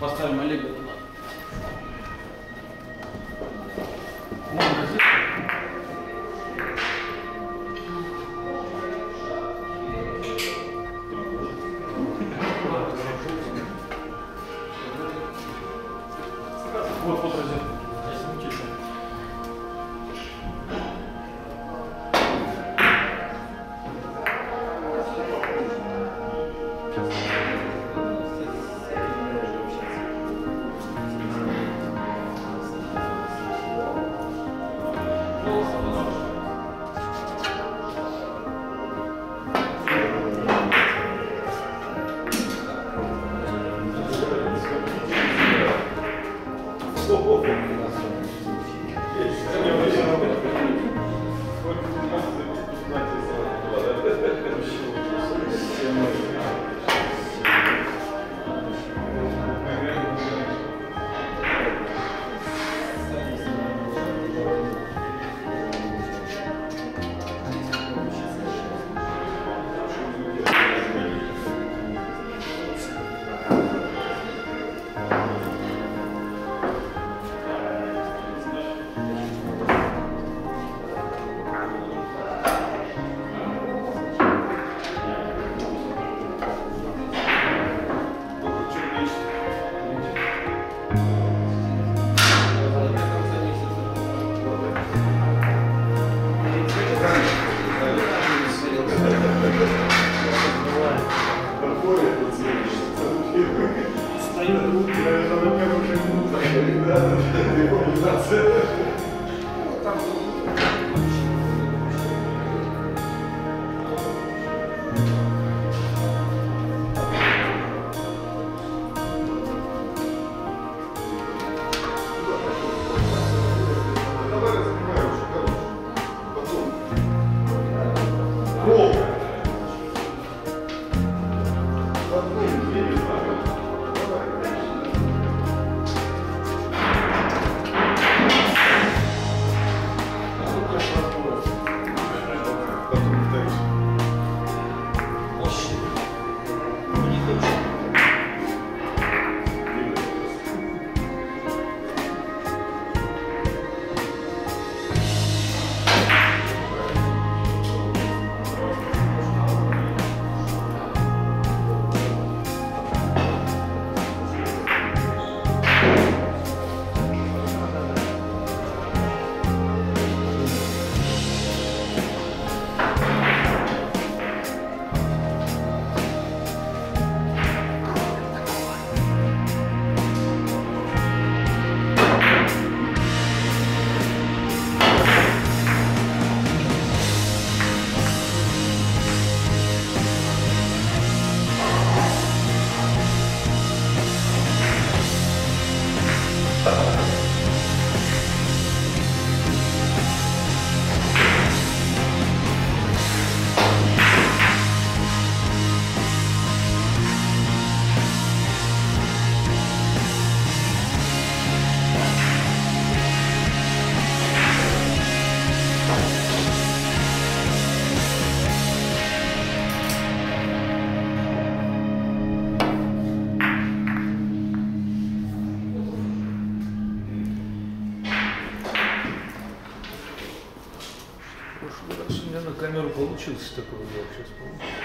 Поставим Олега туда. Thank you. na tej pracy. Uh. Получился такой удар, сейчас получится.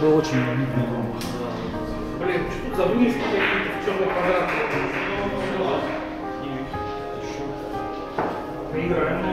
Прошлый был очень обидный. Блин, что тут за вывески какие-то в черных квадратах? Поиграем, наверное.